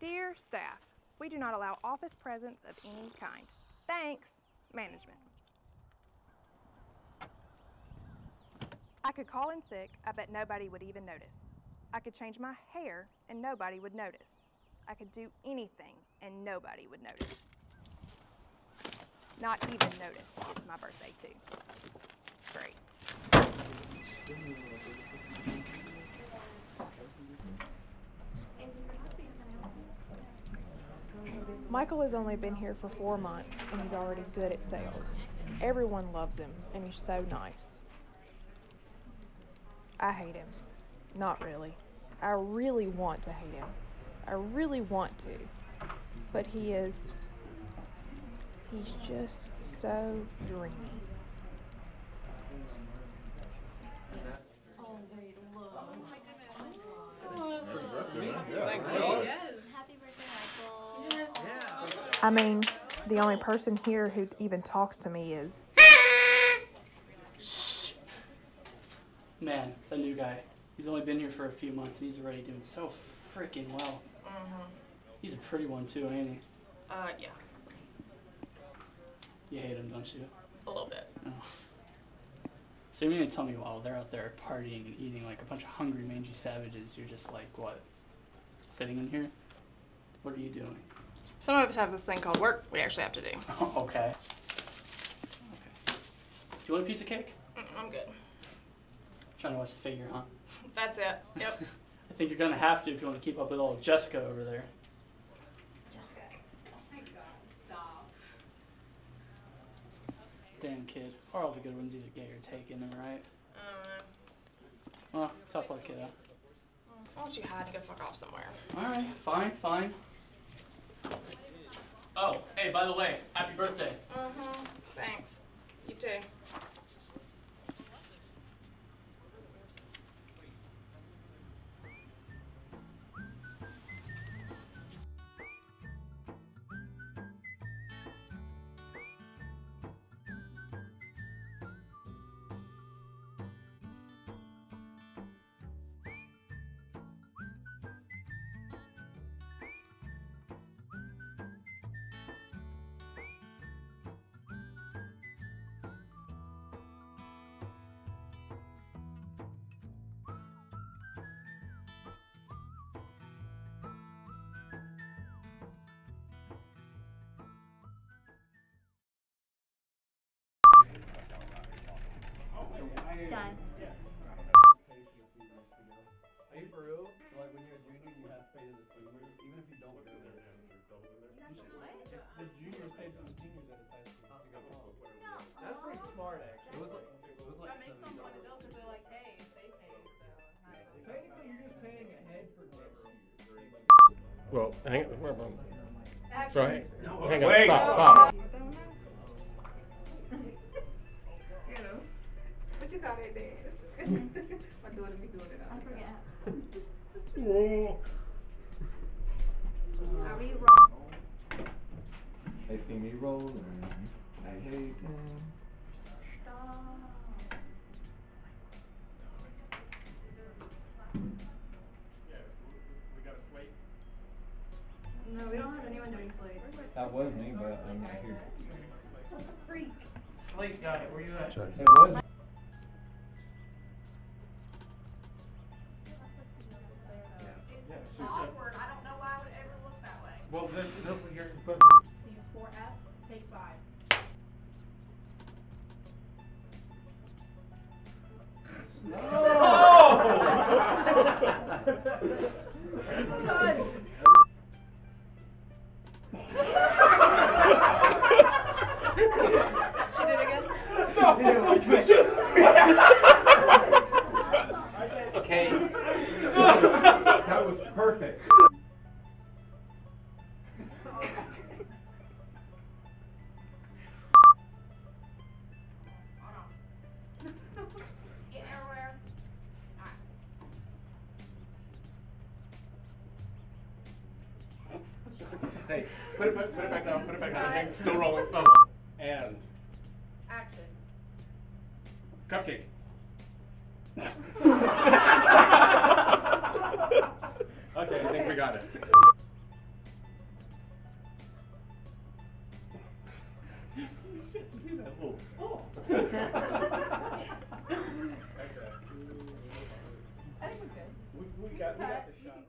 Dear staff, we do not allow office presence of any kind. Thanks, management. I could call in sick, I bet nobody would even notice. I could change my hair and nobody would notice. I could do anything and nobody would notice. Not even notice it's my birthday, too. Great. Michael has only been here for four months and he's already good at sales. Everyone loves him and he's so nice. I hate him. Not really. I really want to hate him. I really want to. But he is. He's just so dreamy. Happy birthday, Michael. I mean, the only person here who even talks to me is. Man, the new guy. He's only been here for a few months and he's already doing so freaking well. Mm-hmm. He's a pretty one too, ain't he? Uh, yeah, You hate him, don't you? a little bit. Oh. So you mean to tell me while they're out there partying and eating like a bunch of hungry, mangy savages, you're just like what? Sitting in here? What are you doing? Some of us have this thing called work we actually have to do. okay. Okay. Do you want a piece of cake? Mm, I'm good. Trying to watch the figure, huh? That's it. Yep. I think you're gonna have to if you want to keep up with old Jessica over there. Jessica. Oh my god, stop. Damn kid. Or all the good ones either gay or taken, am I right? Uh, Well, tough luck, kiddo. why don't you hide and go fuck off somewhere? Alright, fine, fine. Oh, hey, by the way, happy birthday. Mm-hmm. Thanks. You too. Are you for real? So like when you're a junior, you have to pay the seniors, even if you don't go there. The juniors pay for the seniors at his high school. That's pretty smart, actually. It was like it was like seventy dollars. Technically, you're just paying ahead for next year. Well, hang on. Hang, hang on. Stop. Stop. Time. Are we wrong? They see me roll and they hate them. No, we don't have anyone doing slate. That was me, but I'm not here. Freak. Slate guy, where you at? It was. Way. Well, this, this, you're, four F, take five. She did it again? Okay. Hey, put it, back, put it back down. Put it back down. Okay, still rolling. Oh. And. Action. Cupcake. okay, I think we got it. you shouldn't do that. Oh. I think we're good. We, we got, we got the shot.